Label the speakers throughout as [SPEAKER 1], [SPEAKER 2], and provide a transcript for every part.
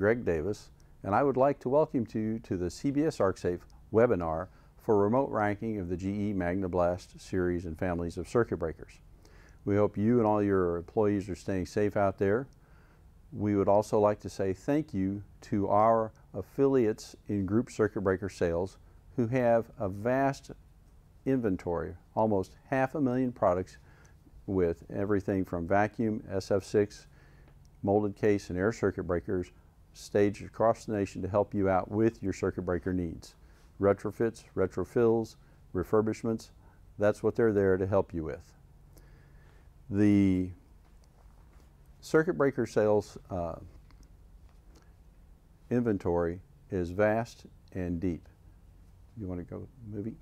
[SPEAKER 1] Greg Davis, and I would like to welcome you to the CBS ArcSafe webinar for remote racking of the GE Magne Blast series and families of circuit breakers. We hope you and all your employees are staying safe out there. We would also like to say thank you to our affiliates in group circuit breaker sales who have a vast inventory, almost half a million products with everything from vacuum, SF6, molded case and air circuit breakers staged across the nation to help you out with your circuit breaker needs. Retrofits, retrofills, refurbishments, that's what they're there to help you with. The circuit breaker sales uh, inventory is vast and deep. You want to go movie?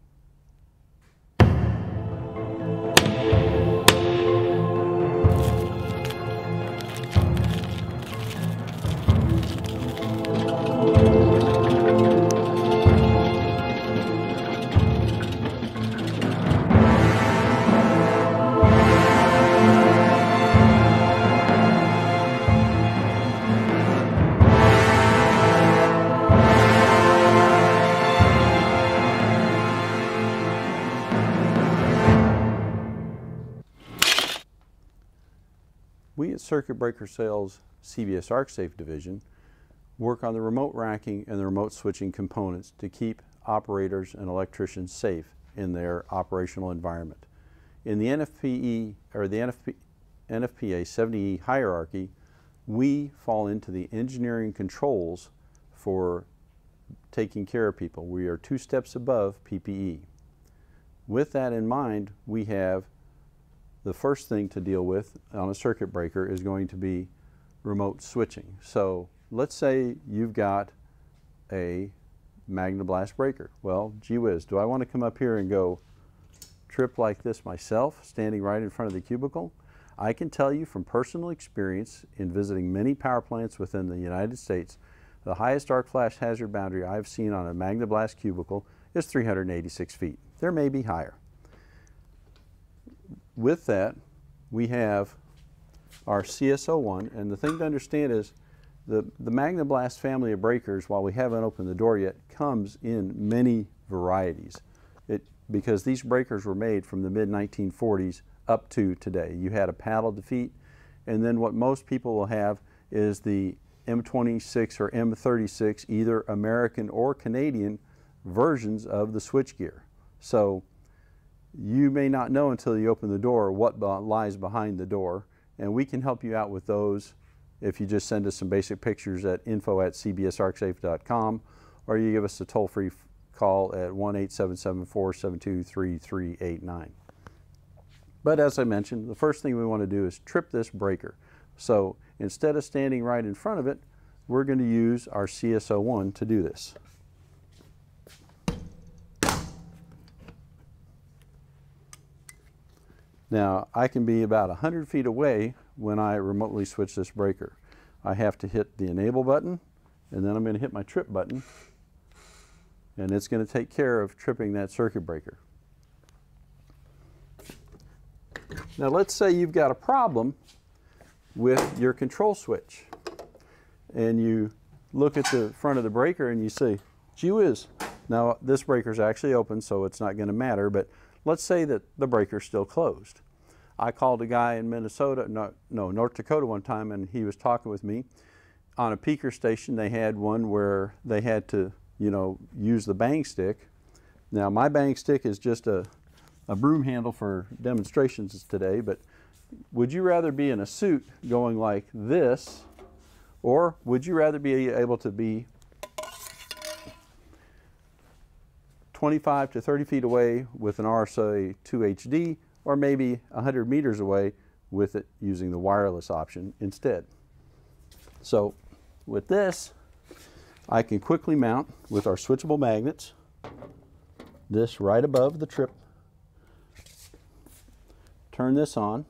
[SPEAKER 1] Circuit Breaker Sales CBS ArcSafe division work on the remote racking and the remote switching components to keep operators and electricians safe in their operational environment. In the NFPE or the NFP, NFPA 70E hierarchy, we fall into the engineering controls for taking care of people. We are two steps above PPE. With that in mind, we have the first thing to deal with on a circuit breaker is going to be remote switching. So let's say you've got a Magne Blast breaker. Well, gee whiz, do I want to come up here and go trip like this myself, standing right in front of the cubicle? I can tell you from personal experience in visiting many power plants within the United States, the highest arc flash hazard boundary I've seen on a Magne Blast cubicle is 386 feet. There may be higher with that, we have our CS01, and the thing to understand is the, the Magne Blast family of breakers, while we haven't opened the door yet, comes in many varieties. It, because these breakers were made from the mid-1940s up to today. You had a paddle defeat, and then what most people will have is the M26 or M36, either American or Canadian versions of the switchgear. So you may not know until you open the door what lies behind the door, and we can help you out with those if you just send us some basic pictures at info at cbsarcsafe.com or you give us a toll-free call at 1-877-472-3389. But as I mentioned, the first thing we want to do is trip this breaker. So instead of standing right in front of it, we're going to use our CS01 to do this. Now I can be about 100 feet away when I remotely switch this breaker. I have to hit the enable button and then I'm going to hit my trip button and it's going to take care of tripping that circuit breaker. Now let's say you've got a problem with your control switch and you look at the front of the breaker and you say, gee whiz, now this breaker is actually open so it's not going to matter but Let's say that the breaker's still closed. I called a guy in Minnesota, no, no, North Dakota one time, and he was talking with me. On a peaker station, they had one where they had to, you know, use the bang stick. Now, my bang stick is just a, a broom handle for demonstrations today, but would you rather be in a suit going like this, or would you rather be able to be 25 to 30 feet away with an RSA 2 HD or maybe 100 meters away with it using the wireless option instead. So with this, I can quickly mount with our switchable magnets this right above the trip, turn this on,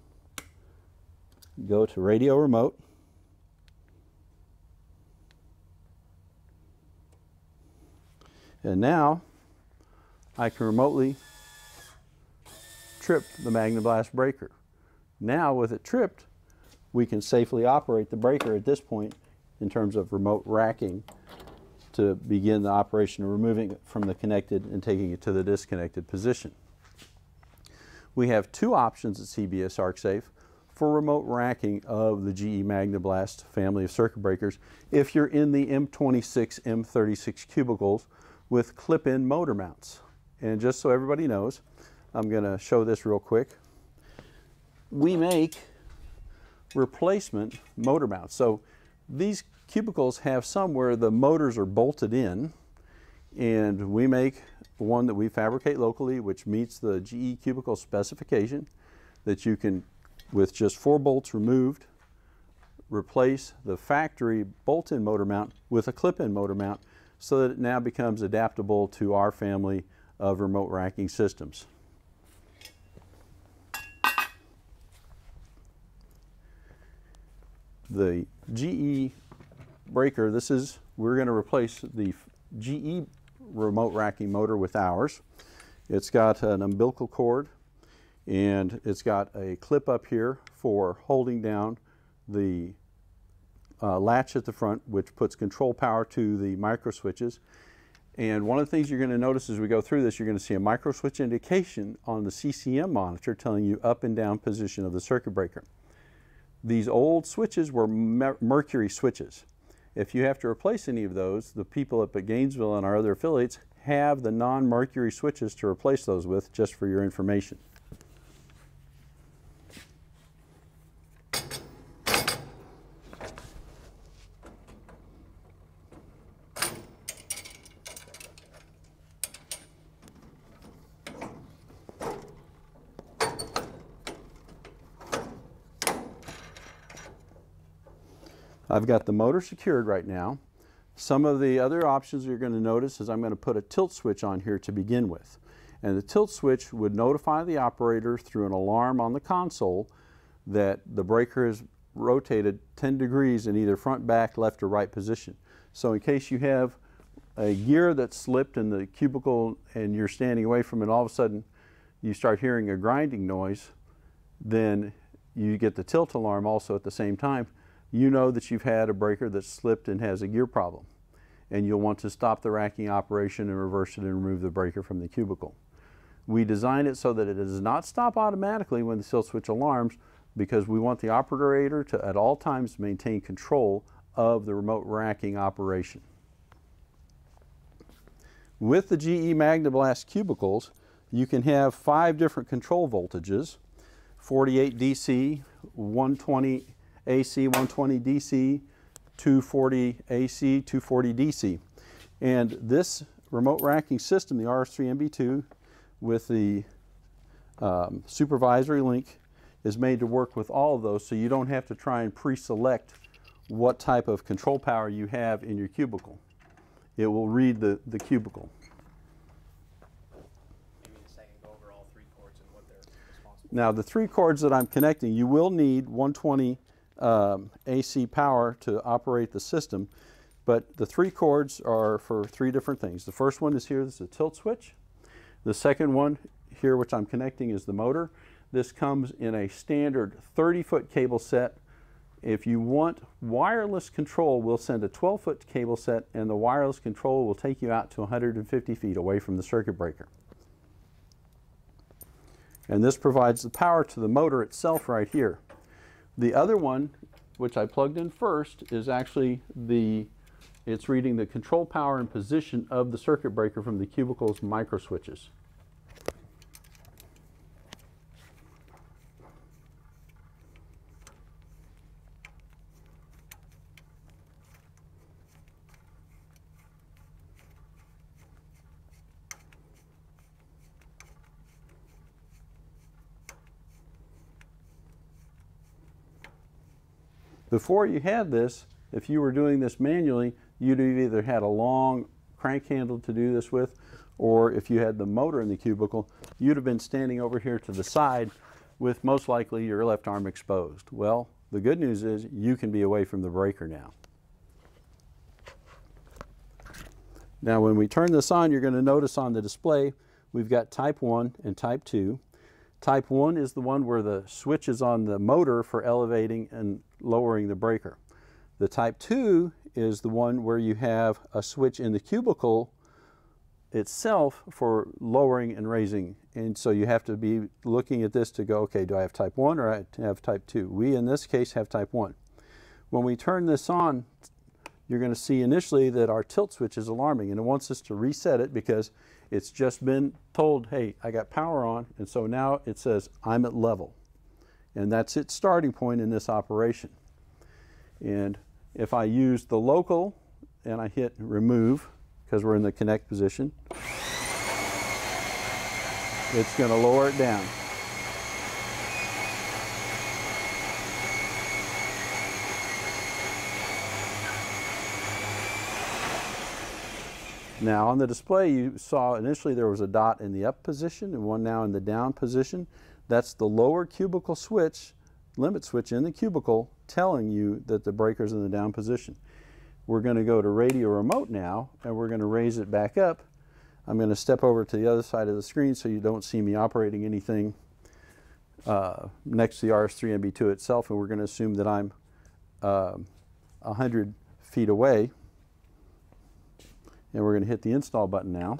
[SPEAKER 1] go to radio remote, and now I can remotely trip the Magne Blast breaker. Now with it tripped, we can safely operate the breaker at this point in terms of remote racking to begin the operation of removing it from the connected and taking it to the disconnected position. We have two options at CBS ArcSafe for remote racking of the GE Magne Blast family of circuit breakers if you're in the M26, M36 cubicles with clip-in motor mounts. And just so everybody knows, I'm going to show this real quick. We make replacement motor mounts. So these cubicles have some where the motors are bolted in and we make one that we fabricate locally which meets the GE cubicle specification that you can with just four bolts removed replace the factory bolt-in motor mount with a clip-in motor mount so that it now becomes adaptable to our family of remote racking systems. The GE breaker, this is, we're going to replace the GE remote racking motor with ours. It's got an umbilical cord and it's got a clip up here for holding down the uh, latch at the front which puts control power to the micro switches and one of the things you're going to notice as we go through this you're going to see a micro switch indication on the CCM monitor telling you up and down position of the circuit breaker. These old switches were mer mercury switches. If you have to replace any of those, the people up at Gainesville and our other affiliates have the non-mercury switches to replace those with just for your information. I've got the motor secured right now. Some of the other options you're going to notice is I'm going to put a tilt switch on here to begin with. And the tilt switch would notify the operator through an alarm on the console that the breaker is rotated 10 degrees in either front, back, left, or right position. So in case you have a gear that slipped in the cubicle and you're standing away from it, all of a sudden you start hearing a grinding noise, then you get the tilt alarm also at the same time you know that you've had a breaker that slipped and has a gear problem. And you'll want to stop the racking operation and reverse it and remove the breaker from the cubicle. We design it so that it does not stop automatically when the tilt switch alarms because we want the operator to at all times maintain control of the remote racking operation. With the GE Magne Blast cubicles, you can have five different control voltages, 48 DC, 120 AC 120 DC, 240 AC, 240 DC. And this remote racking system, the RS3MB2, with the um, supervisory link, is made to work with all of those so you don't have to try and pre-select what type of control power you have in your cubicle. It will read the, the cubicle. Now the three cords that I'm connecting, you will need 120 um, AC power to operate the system. But the three cords are for three different things. The first one is here, this is a tilt switch. The second one here, which I'm connecting, is the motor. This comes in a standard 30-foot cable set. If you want wireless control, we'll send a 12-foot cable set, and the wireless control will take you out to 150 feet away from the circuit breaker. And this provides the power to the motor itself right here. The other one, which I plugged in first, is actually the, it's reading the control power and position of the circuit breaker from the cubicle's micro Before you had this, if you were doing this manually, you'd have either had a long crank handle to do this with, or if you had the motor in the cubicle, you'd have been standing over here to the side with most likely your left arm exposed. Well, the good news is you can be away from the breaker now. Now when we turn this on, you're going to notice on the display we've got type 1 and type 2. Type 1 is the one where the switch is on the motor for elevating and lowering the breaker. The type 2 is the one where you have a switch in the cubicle itself for lowering and raising. And so you have to be looking at this to go, okay, do I have type 1 or I have type 2? We, in this case, have type 1. When we turn this on, you're going to see initially that our tilt switch is alarming and it wants us to reset it because it's just been told, hey, I got power on, and so now it says I'm at level. And that's its starting point in this operation. And if I use the local and I hit remove, because we're in the connect position, it's going to lower it down. Now on the display you saw initially there was a dot in the up position and one now in the down position. That's the lower cubicle switch, limit switch in the cubicle telling you that the breaker's in the down position. We're going to go to radio remote now and we're going to raise it back up. I'm going to step over to the other side of the screen so you don't see me operating anything uh, next to the RS3MB2 itself and we're going to assume that I'm uh, 100 feet away and we're going to hit the install button now.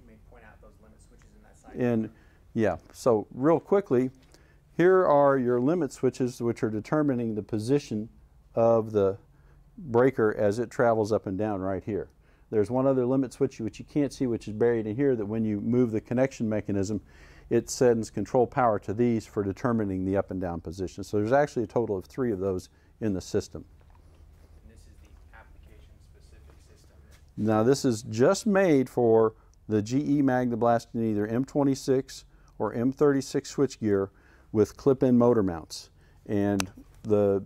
[SPEAKER 2] You may point out those limit switches in that side.
[SPEAKER 1] And yeah, so real quickly, here are your limit switches which are determining the position of the breaker as it travels up and down right here. There's one other limit switch which you can't see which is buried in here that when you move the connection mechanism it sends control power to these for determining the up and down position. So there's actually a total of three of those in the system.
[SPEAKER 2] And this is the application specific system.
[SPEAKER 1] Now this is just made for the GE Magne Blast in either M26 or M36 switchgear with clip-in motor mounts. And the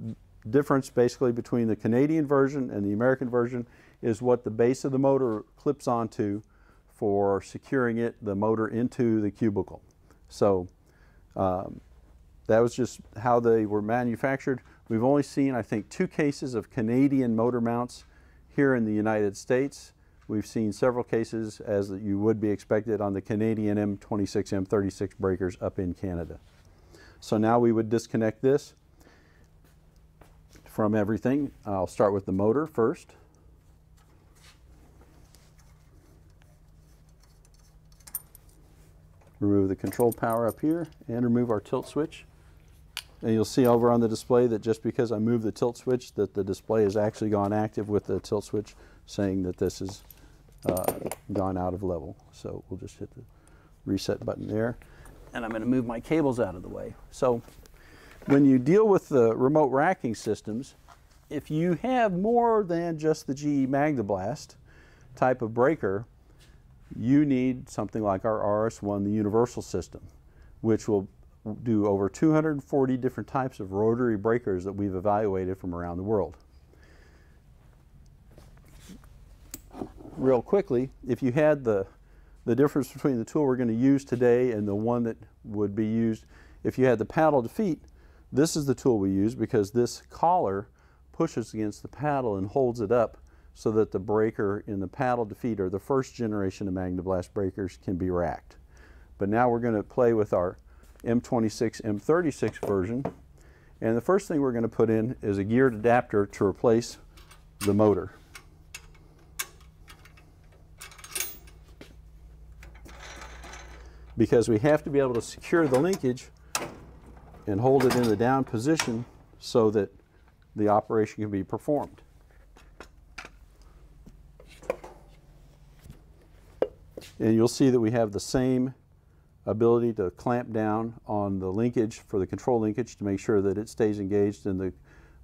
[SPEAKER 1] difference basically between the Canadian version and the American version is what the base of the motor clips onto for securing it, the motor into the cubicle. So um, that was just how they were manufactured. We've only seen, I think, two cases of Canadian motor mounts here in the United States. We've seen several cases, as you would be expected, on the Canadian M26, M36 breakers up in Canada. So now we would disconnect this from everything. I'll start with the motor first. Remove the control power up here and remove our tilt switch. And you'll see over on the display that just because I move the tilt switch that the display has actually gone active with the tilt switch saying that this has uh, gone out of level. So we'll just hit the reset button there. And I'm going to move my cables out of the way. So when you deal with the remote racking systems, if you have more than just the GE Magne Blast type of breaker, you need something like our RS1, the universal system, which will do over 240 different types of rotary breakers that we've evaluated from around the world. Real quickly, if you had the, the difference between the tool we're going to use today and the one that would be used, if you had the paddle defeat, this is the tool we use because this collar pushes against the paddle and holds it up so that the breaker in the paddle defeat or the first generation of Magne Blast breakers can be racked. But now we're going to play with our M26, M36 version. And the first thing we're going to put in is a geared adapter to replace the motor. Because we have to be able to secure the linkage and hold it in the down position so that the operation can be performed. And you'll see that we have the same ability to clamp down on the linkage for the control linkage to make sure that it stays engaged and the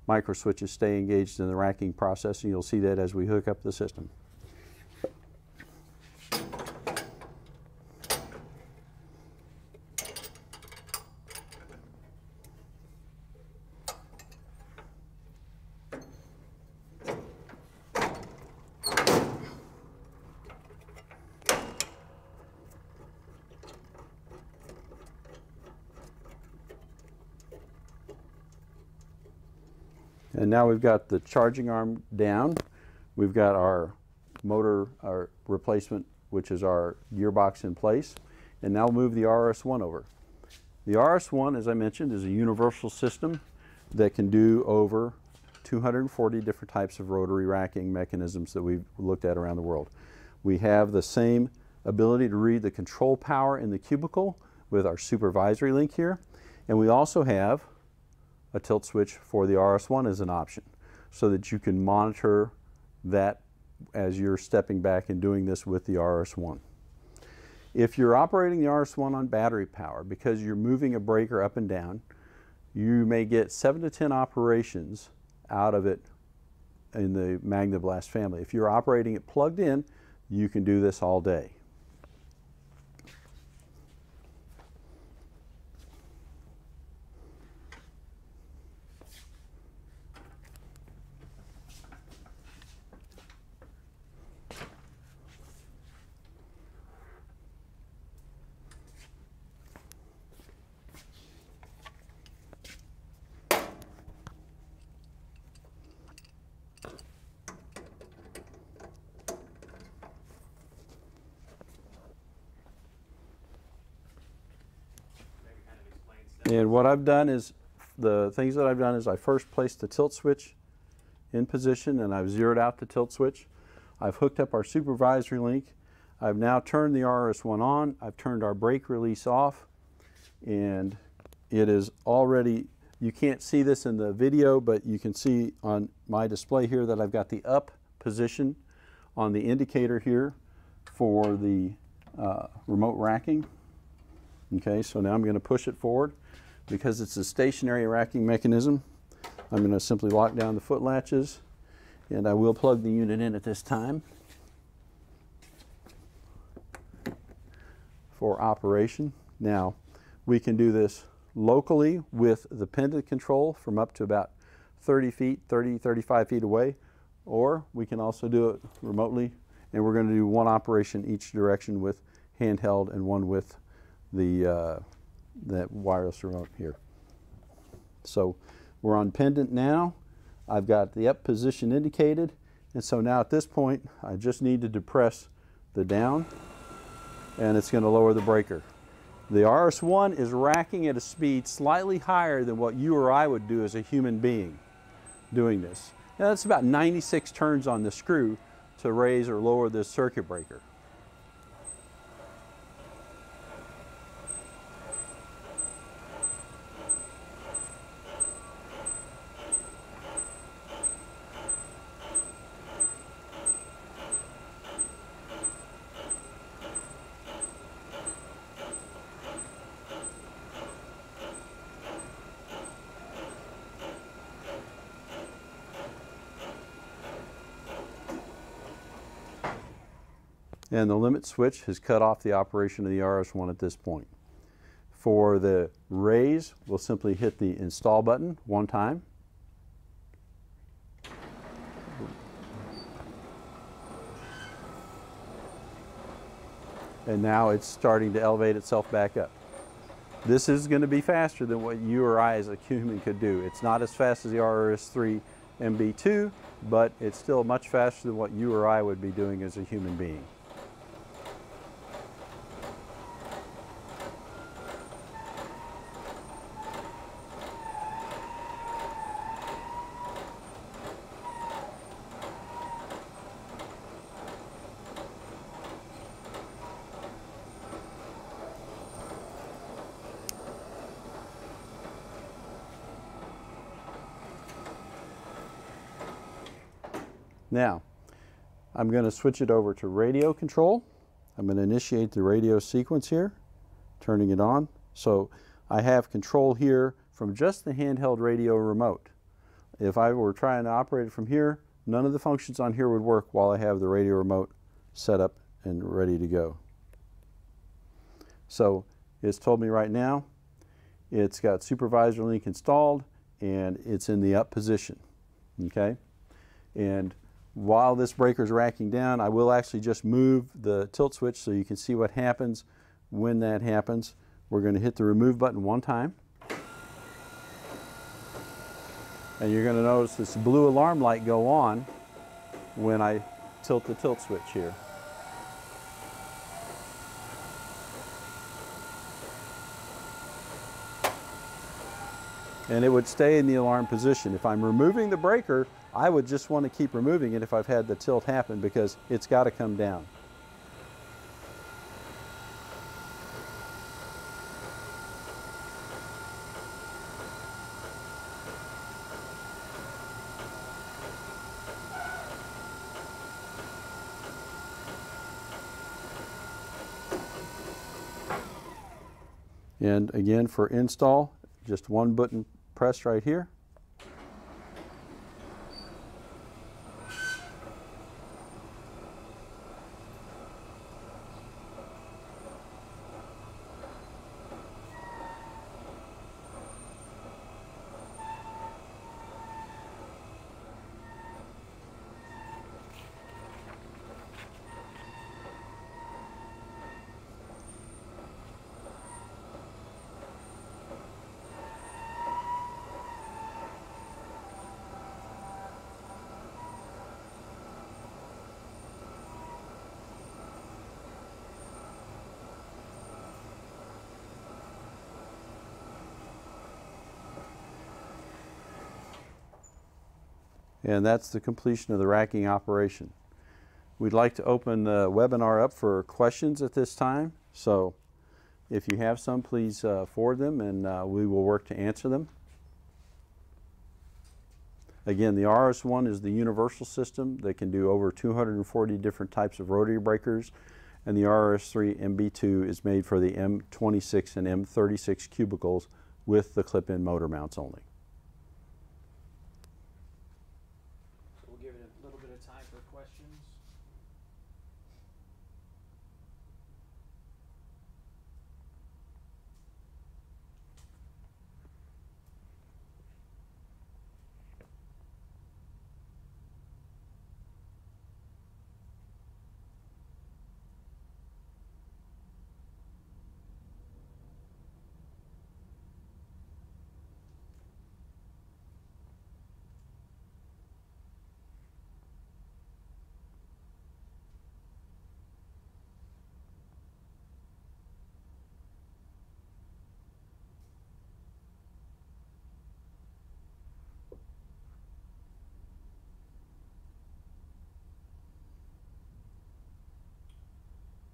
[SPEAKER 1] micro switches stay engaged in the racking process. And you'll see that as we hook up the system. Now we've got the charging arm down. We've got our motor our replacement, which is our gearbox in place. And now we'll move the RS1 over. The RS1, as I mentioned, is a universal system that can do over 240 different types of rotary racking mechanisms that we've looked at around the world. We have the same ability to read the control power in the cubicle with our supervisory link here. And we also have a tilt switch for the RS1 is an option so that you can monitor that as you're stepping back and doing this with the RS1. If you're operating the RS1 on battery power because you're moving a breaker up and down, you may get 7 to 10 operations out of it in the Magne Blast family. If you're operating it plugged in, you can do this all day.
[SPEAKER 2] Maybe kind of explain steps.
[SPEAKER 1] And what I've done is, the things that I've done is I first placed the tilt switch in position and I've zeroed out the tilt switch. I've hooked up our supervisory link. I've now turned the RS1 on. I've turned our brake release off. And it is already, you can't see this in the video, but you can see on my display here that I've got the up position on the indicator here for the uh, remote racking. Okay, so now I'm going to push it forward. Because it's a stationary racking mechanism, I'm going to simply lock down the foot latches and I will plug the unit in at this time for operation. Now, we can do this locally with the pendant control from up to about 30 feet, 30, 35 feet away, or we can also do it remotely and we're going to do one operation each direction with handheld and one with the uh, that wireless remote here. So we're on pendant now. I've got the up position indicated. And so now at this point, I just need to depress the down and it's going to lower the breaker. The RS1 is racking at a speed slightly higher than what you or I would do as a human being doing this. Now that's about 96 turns on the screw to raise or lower this circuit breaker. And the limit switch has cut off the operation of the RS1 at this point. For the raise, we'll simply hit the install button one time. And now it's starting to elevate itself back up. This is going to be faster than what you or I as a human could do. It's not as fast as the RS3 MB2, but it's still much faster than what you or I would be doing as a human being. Now, I'm going to switch it over to radio control. I'm going to initiate the radio sequence here, turning it on. So I have control here from just the handheld radio remote. If I were trying to operate it from here, none of the functions on here would work while I have the radio remote set up and ready to go. So it's told me right now it's got supervisor link installed and it's in the up position. Okay? And while this breaker is racking down, I will actually just move the tilt switch so you can see what happens when that happens. We're going to hit the remove button one time. And you're going to notice this blue alarm light go on when I tilt the tilt switch here. And it would stay in the alarm position. If I'm removing the breaker, I would just want to keep removing it if I've had the tilt happen because it's got to come down. And again, for install, just one button press right here. And that's the completion of the racking operation. We'd like to open the webinar up for questions at this time. So if you have some, please uh, forward them and uh, we will work to answer them. Again, the RS1 is the universal system that can do over 240 different types of rotary breakers. And the RS3 MB2 is made for the M26 and M36 cubicles with the clip-in motor mounts only.
[SPEAKER 2] So we'll give it a little bit of time for questions.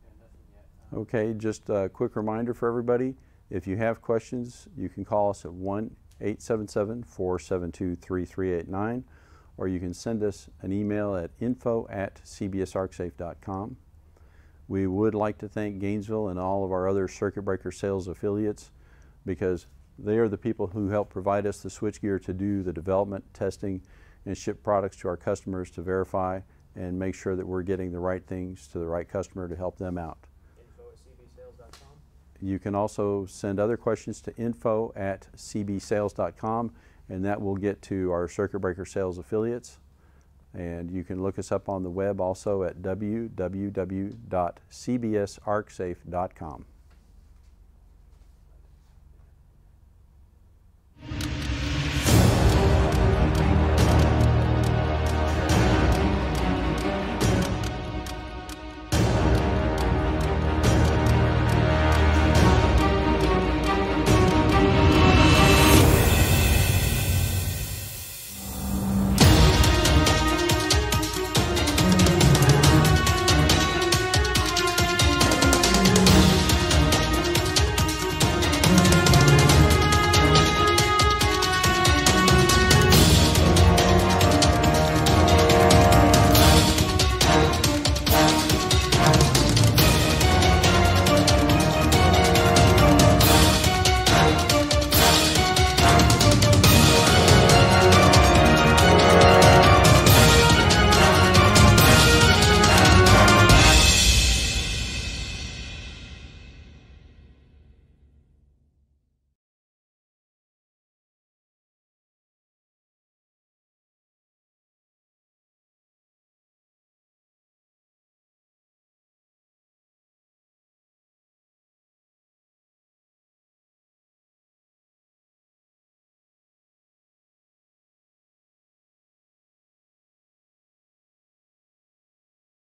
[SPEAKER 2] Yeah, nothing yet. Um,
[SPEAKER 1] Okay, just a quick reminder for everybody, if you have questions, you can call us at 1-877-472-3389, or you can send us an email at info@cbsarcsafe.com. We would like to thank Gainesville and all of our other circuit breaker sales affiliates because they are the people who help provide us the switchgear to do the development, testing, and ship products to our customers to verify and make sure that we're getting the right things to the right customer to help them out. You can also send other questions to info at cbsales.com and that will get to our circuit breaker sales affiliates. And you can look us up on the web also at www.cbsarcsafe.com.